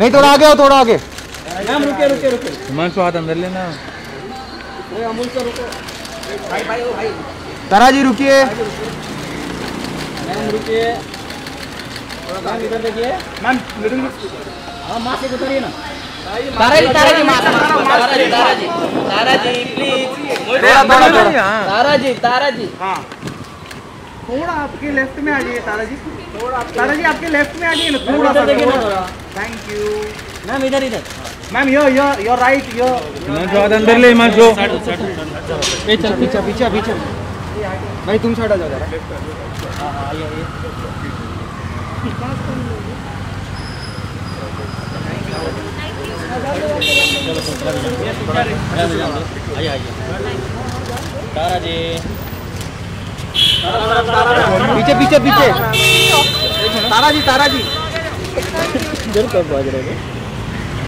नहीं थोड़ा आगे हो थोड़ा आगे। मैम रुके रुके रुके। हिमांशु हाथ अंदर लेना। अमूल सर रुको। भाई भाई ओ भाई। तारा जी रुकिए। मैम रुकिए। मैम इधर देखिए। मैम में हाँ से उतरिए ना। तारा जी तारा जी तारा जी तारा जी तारा जी प्लीज़ थोड़ा थोड़ा थोड़ा तारा जी तारा जी। थोड़ा आपके लेफ़्ट में आ जाइए तारा जी थोड़ा तारा जी आपके लेफ़्ट में आ जाइए ना थोड़ा सा देखिए ना थैंक यू मैम इधर इधर। Ma'am yo yo yo right yo. हाथ अंदर ले हिमांशु ए चल पीछे पीछे पीछे भाई तुम साइड आ जाओ जरा। आइए आइए। तारा जी पीछे पीछे पीछे। तारा जी तारा जी ज़रूर कब बाज रहे